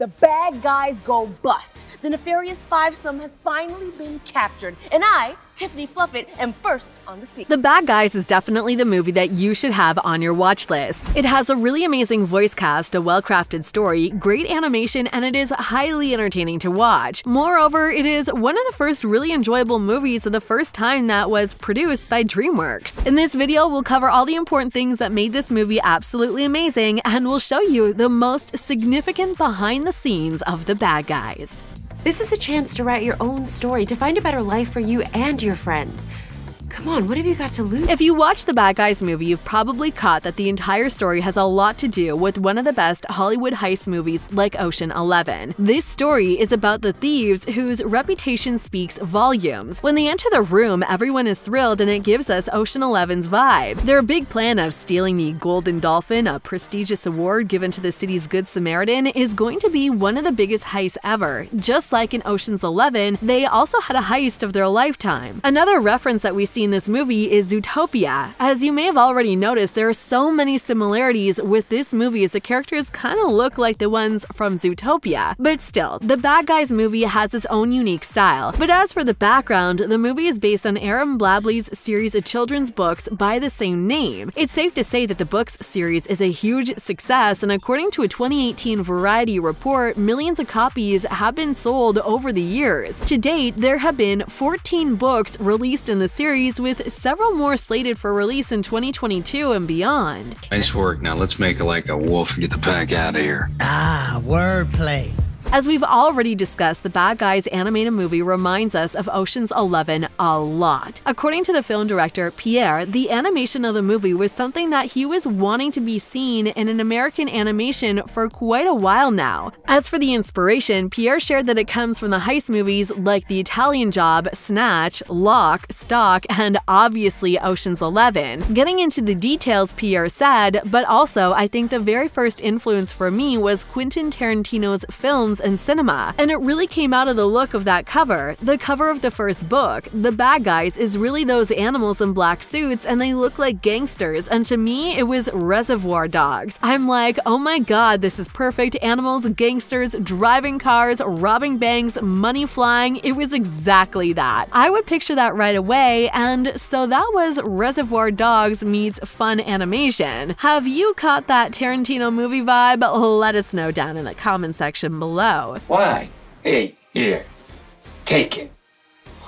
The bad guys go bust. The nefarious fivesome has finally been captured, and I, Tiffany Fluffit, am first on the scene. The Bad Guys is definitely the movie that you should have on your watch list. It has a really amazing voice cast, a well crafted story, great animation, and it is highly entertaining to watch. Moreover, it is one of the first really enjoyable movies of the first time that was produced by DreamWorks. In this video, we'll cover all the important things that made this movie absolutely amazing, and we'll show you the most significant behind the scenes of The Bad Guys. This is a chance to write your own story, to find a better life for you and your friends. Come on, what have you got to lose? If you watch the Bad Guys movie, you've probably caught that the entire story has a lot to do with one of the best Hollywood heist movies like Ocean Eleven. This story is about the thieves whose reputation speaks volumes. When they enter the room, everyone is thrilled and it gives us Ocean Eleven's vibe. Their big plan of stealing the Golden Dolphin, a prestigious award given to the city's Good Samaritan, is going to be one of the biggest heists ever. Just like in Ocean's Eleven, they also had a heist of their lifetime. Another reference that we see in this movie is Zootopia. As you may have already noticed, there are so many similarities with this movie as the characters kind of look like the ones from Zootopia. But still, the Bad Guys movie has its own unique style. But as for the background, the movie is based on Aaron Blabey's series of children's books by the same name. It's safe to say that the books series is a huge success, and according to a 2018 Variety report, millions of copies have been sold over the years. To date, there have been 14 books released in the series with several more slated for release in 2022 and beyond. Nice work. Now let's make it like a wolf and get the pack out of here. Ah, wordplay. As we've already discussed, the Bad Guys animated movie reminds us of Ocean's Eleven a lot. According to the film director Pierre, the animation of the movie was something that he was wanting to be seen in an American animation for quite a while now. As for the inspiration, Pierre shared that it comes from the heist movies like The Italian Job, Snatch, Lock, Stock, and obviously Ocean's Eleven. Getting into the details, Pierre said, but also I think the very first influence for me was Quentin Tarantino's films and cinema, and it really came out of the look of that cover. The cover of the first book, The Bad Guys, is really those animals in black suits and they look like gangsters, and to me, it was Reservoir Dogs. I'm like, oh my god, this is perfect. Animals, gangsters, driving cars, robbing banks, money flying. It was exactly that. I would picture that right away, and so that was Reservoir Dogs meets fun animation. Have you caught that Tarantino movie vibe? Let us know down in the comment section below. Why? Hey, here. Take it.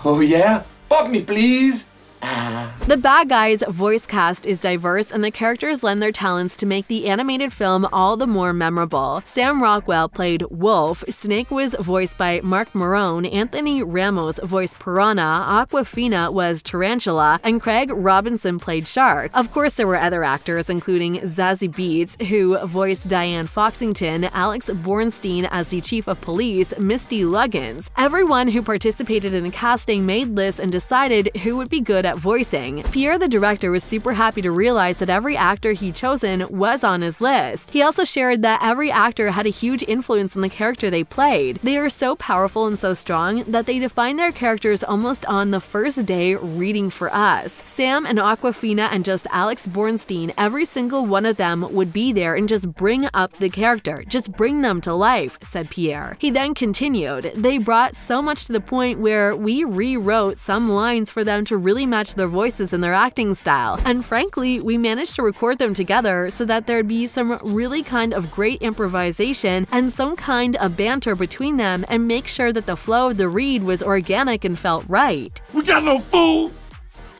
Oh, yeah? Fuck me, please. Uh-huh. The Bad Guys voice cast is diverse and the characters lend their talents to make the animated film all the more memorable. Sam Rockwell played Wolf, Snake was voiced by Marc Maron, Anthony Ramos voiced Piranha, Awkwafina was Tarantula, and Craig Robinson played Shark. Of course, there were other actors, including Zazie Beetz, who voiced Diane Foxington, Alex Borstein as the chief of police, Misty Luggins. Everyone who participated in the casting made lists and decided who would be good at voicing. Pierre, the director, was super happy to realize that every actor he'd chosen was on his list. He also shared that every actor had a huge influence on the character they played. They are so powerful and so strong that they define their characters almost on the first day reading for us. Sam and Awkwafina and just Alex Borstein, every single one of them would be there and just bring up the character, just bring them to life, said Pierre. He then continued, They brought so much to the point where we rewrote some lines for them to really match their voices and their acting style. And frankly, we managed to record them together so that there'd be some really kind of great improvisation and some kind of banter between them and make sure that the flow of the read was organic and felt right. We got no food.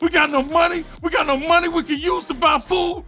We got no money. We got no money we can use to buy food.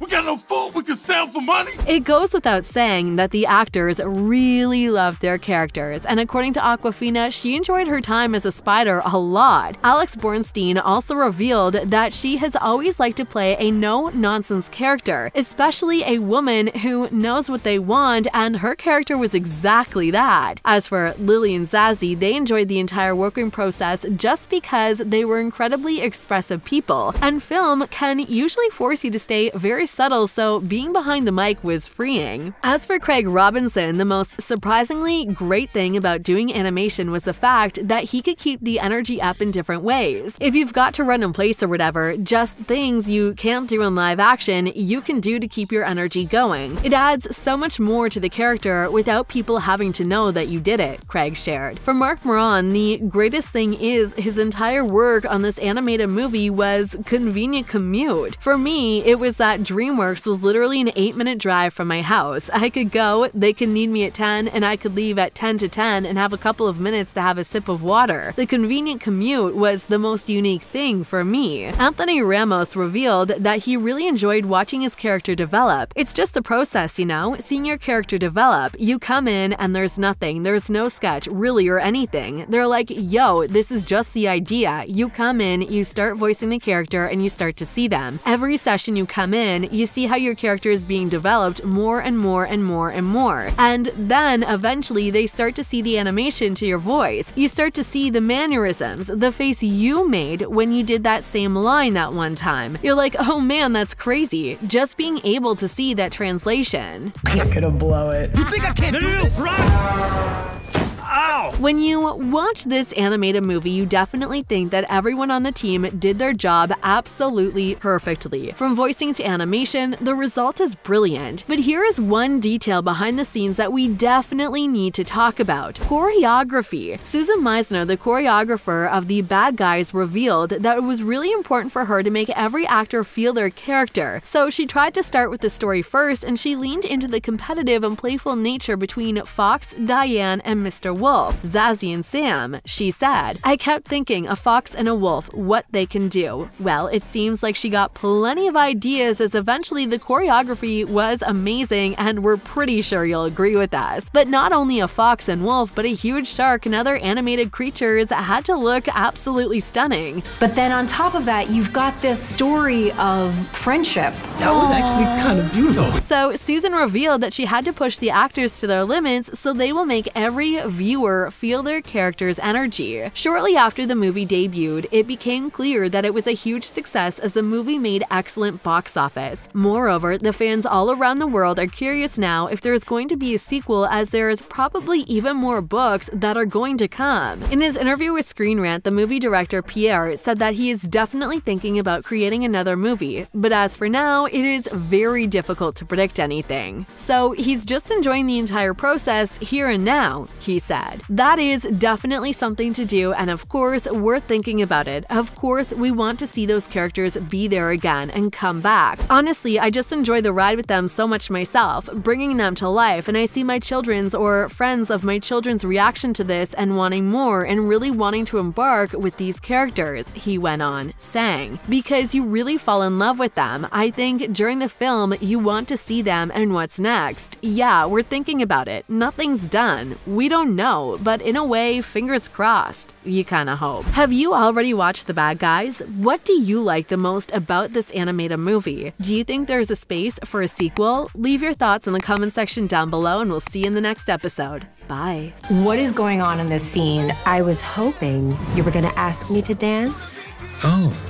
We got no food we can sell for money. It goes without saying that the actors really loved their characters, and according to Awkwafina, she enjoyed her time as a spider a lot. Alex Borstein also revealed that she has always liked to play a no-nonsense character, especially a woman who knows what they want, and her character was exactly that. As for Lily and Zazie, they enjoyed the entire working process just because they were incredibly expressive people, and film can usually force you to stay very subtle, so being behind the mic was freeing. As for Craig Robinson, the most surprisingly great thing about doing animation was the fact that he could keep the energy up in different ways. If you've got to run in place or whatever, just things you can't do in live action, you can do to keep your energy going. It adds so much more to the character without people having to know that you did it, Craig shared. For Marc Maron, the greatest thing is his entire work on this animated movie was convenient commute. For me, it was that DreamWorks was literally an 8 minute drive from my house. I could go, they could need me at 10, and I could leave at 10 to 10 and have a couple of minutes to have a sip of water. The convenient commute was the most unique thing for me. Anthony Ramos revealed that he really enjoyed watching his character develop. It's just the process, you know, seeing your character develop. You come in and there's nothing, there's no sketch, really, or anything. They're like, yo, this is just the idea. You come in, you start voicing the character, and you start to see them. Every session you come in, you see how your character is being developed more and more and more and more. And then eventually they start to see the animation to your voice. You start to see the mannerisms, the face you made when you did that same line that one time. You're like, oh man, that's crazy. Just being able to see that translation. I'm gonna blow it. You think I can't do this? Run! When you watch this animated movie, you definitely think that everyone on the team did their job absolutely perfectly. From voicing to animation, the result is brilliant. But here is one detail behind the scenes that we definitely need to talk about choreography. Susan Meisner, the choreographer of The Bad Guys, revealed that it was really important for her to make every actor feel their character. So she tried to start with the story first, and she leaned into the competitive and playful nature between Fox, Diane, and Mr. Wolf, Zazie and Sam. She said, I kept thinking a fox and a wolf, what they can do. Well, it seems like she got plenty of ideas as eventually the choreography was amazing and we're pretty sure you'll agree with us. But not only a fox and wolf, but a huge shark and other animated creatures had to look absolutely stunning. But then on top of that, you've got this story of friendship. That was actually kind of beautiful. So Susan revealed that she had to push the actors to their limits so they will make every viewer feel their character's energy. Shortly after the movie debuted, it became clear that it was a huge success as the movie made excellent box office. Moreover, the fans all around the world are curious now if there is going to be a sequel as there is probably even more books that are going to come. In his interview with Screen Rant, the movie director Pierre said that he is definitely thinking about creating another movie, but as for now, it is very difficult to predict anything. So he's just enjoying the entire process here and now, he said. That is definitely something to do, and of course, we're thinking about it. Of course, we want to see those characters be there again and come back. Honestly, I just enjoy the ride with them so much myself, bringing them to life, and I see my children's or friends of my children's reaction to this and wanting more and really wanting to embark with these characters, he went on, saying. Because you really fall in love with them. I think during the film, you want to see them and what's next. Yeah, we're thinking about it. Nothing's done. We don't know, but in a way, fingers crossed. You kinda hope. Have you already watched The Bad Guys? What do you like the most about this animated movie? Do you think there's a space for a sequel? Leave your thoughts in the comment section down below and we'll see you in the next episode. Bye. What is going on in this scene? I was hoping you were gonna ask me to dance. Oh.